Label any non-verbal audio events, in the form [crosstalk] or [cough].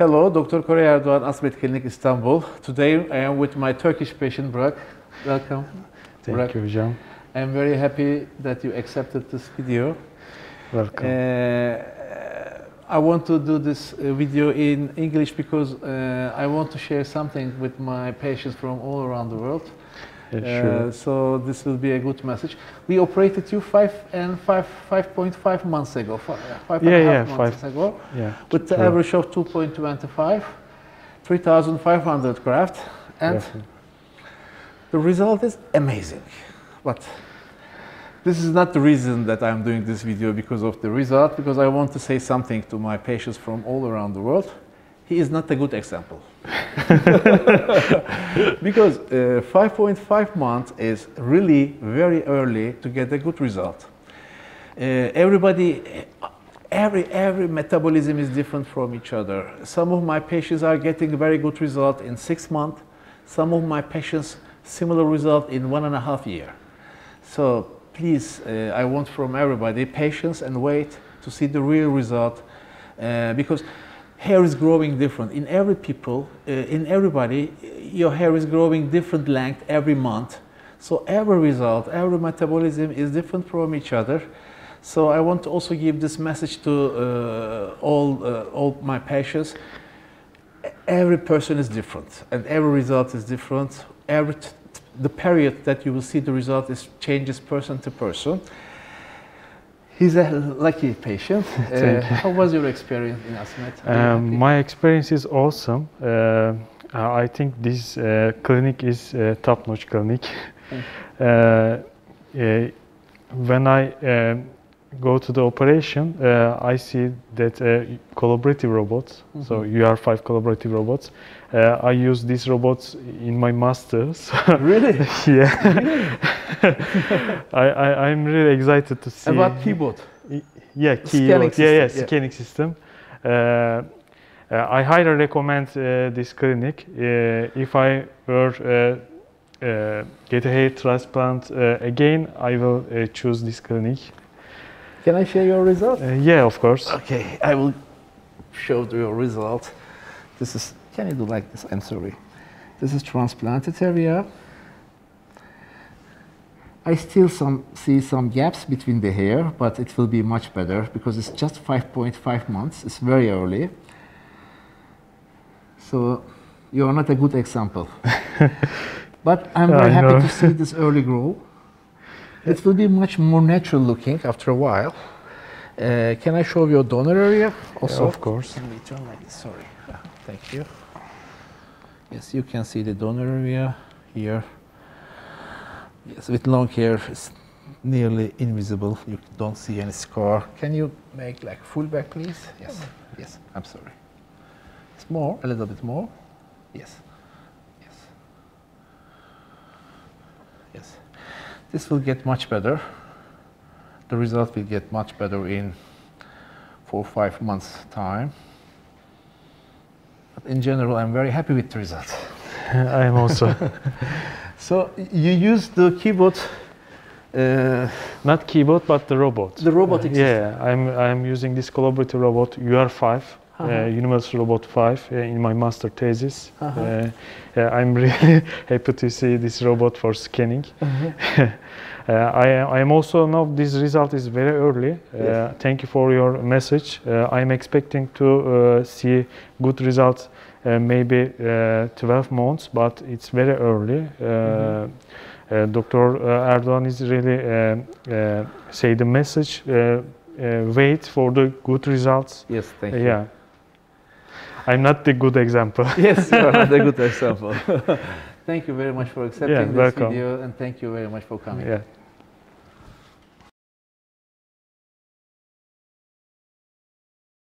Hello, Dr. Koray Erdoğan, ASMED Klinik İstanbul. Today I am with my Turkish patient Burak. Welcome. Thank Burak. you, Hocam. I'm very happy that you accepted this video. Welcome. Uh, I want to do this uh, video in English because uh, I want to share something with my patients from all around the world. Yeah, Uh, sure. so this will be a good message. We operated you five and five, 5.5 months ago, fi- five and a Yeah, half yeah, months five. ago, yeah. with the average of 2.25, 3,500 graft, and Perfect. the result is amazing. But this is not the reason that I'm doing this video because of the result, because I want to say something to my patients from all around the world. He is not a good example. [laughs] because uh, 5.5 months is really very early to get a good result. Uh, everybody, every, every metabolism is different from each other. Some of my patients are getting very good result in six months. Some of my patients, similar result in one and a half year. So please, uh, I want from everybody patience and wait to see the real result uh, because hair is growing different in every people, uh, in everybody. Your hair is growing different length every month. So every result, every metabolism is different from each other. So I want to also give this message to uh, all, uh, all my patients. Every person is different, and every result is different. Every the period that you will see the result is changes person to person. He's a lucky patient. [laughs] Uh, how was your experience in ASMED? Um, my experience is awesome. Uh, I think this uh, clinic is a top-notch clinic. Mm. [laughs] Uh, uh, when I um, go to the operation, uh, I see that uh, collaborative robots. So Mhm. you are five collaborative robots. Uh, I use these robots in my masters. really? [laughs] yeah, [laughs] I, I I'm really excited to see. About KEBOT. Yeah, Scanning KEBOT. Yeah, yeah, system, scanning system. Uh, uh, I highly recommend uh, this clinic. Uh, if I were uh, uh, get a hair transplant uh, again, I will uh, choose this clinic. Can I share your result? Uh, yeah, of course. Okay, I will show you your result. This is, can you do like this? I'm sorry. This is transplanted area. I still some, see some gaps between the hair, but it will be much better because it's just 5.5 months. It's very early. So you are not a good example. [laughs] but I'm very happy know. to see this early grow. It will be much more natural looking after a while. Uh, can I show you your donor area also? of course. Can we turn like this? Sorry. Ah, thank you. Yes, you can see the donor area here. Yes, with long hair, it's nearly invisible. You don't see any scar. Can you make like full back, please? Yes. Yes. I'm sorry. It's more, a little bit more. Yes. Yes. Yes. This will get much better. The result will get much better in four or five months' time. But in general, I'm very happy with the result. [laughs] I am also [laughs] So you use the keyboard, uh, not keyboard, but the robot. the robotic system. Yeah, I'm I'm using this collaborative robot UR5, uh, Uh-huh. Universal Robot 5, uh, in my master thesis. Uh-huh. Uh, I'm [laughs] really happy to see this robot for scanning. [laughs] Uh, I, I am also know this result is very early. Uh, Yes. Thank you for your message. Uh, I'm expecting to uh, see good results uh, maybe uh, 12 months, but it's very early. Uh, uh, Dr. Erdogan is really uh, uh, say the message. Uh, uh, wait for the good results. Yes, thank you. Yeah. I'm not the good example. [laughs] yes, you are not a good [laughs] example. [laughs] thank you very much for accepting Yeah, this welcome. video and thank you very much for coming. yeah.